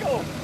go.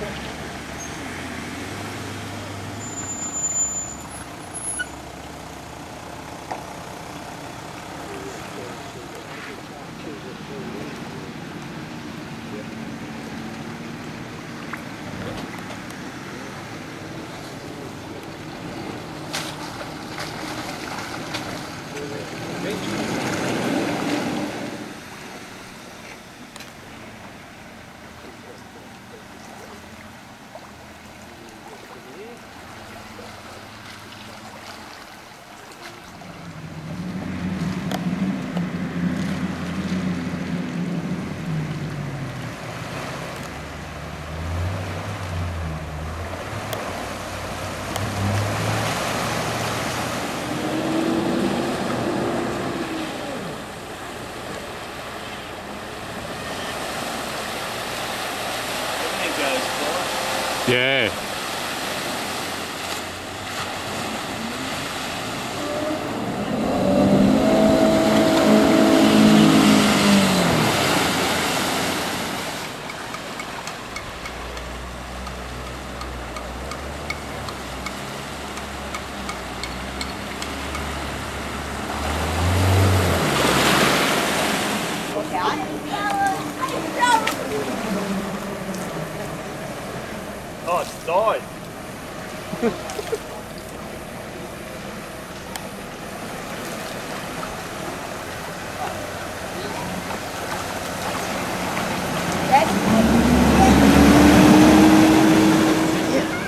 Thank you. Yeah. It's died.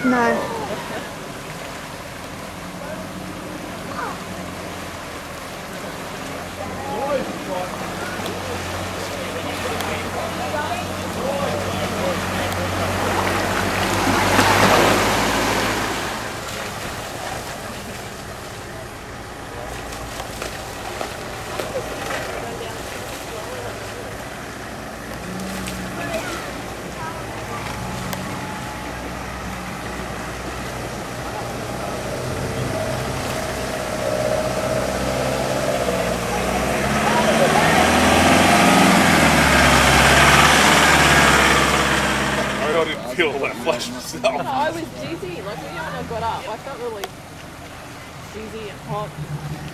No. Myself. I was dizzy. Like when I got up, I felt really dizzy and hot.